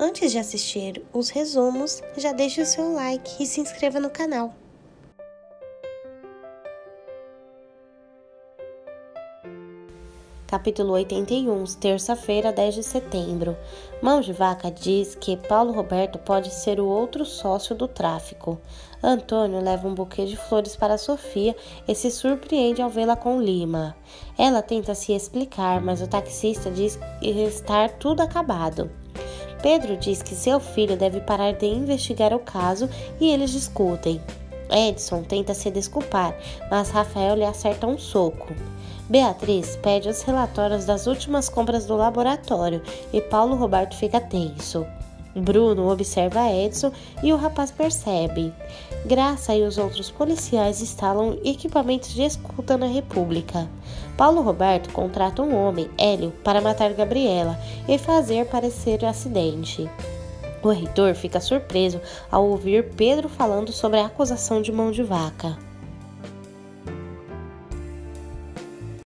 Antes de assistir os resumos, já deixe o seu like e se inscreva no canal. Capítulo 81, terça-feira, 10 de setembro. Mão de Vaca diz que Paulo Roberto pode ser o outro sócio do tráfico. Antônio leva um buquê de flores para Sofia e se surpreende ao vê-la com Lima. Ela tenta se explicar, mas o taxista diz estar tudo acabado. Pedro diz que seu filho deve parar de investigar o caso e eles discutem. Edson tenta se desculpar, mas Rafael lhe acerta um soco. Beatriz pede os relatórios das últimas compras do laboratório e Paulo Roberto fica tenso. Bruno observa Edson e o rapaz percebe. Graça e os outros policiais instalam equipamentos de escuta na República. Paulo Roberto contrata um homem, Hélio, para matar Gabriela e fazer parecer o acidente. O reitor fica surpreso ao ouvir Pedro falando sobre a acusação de mão de vaca.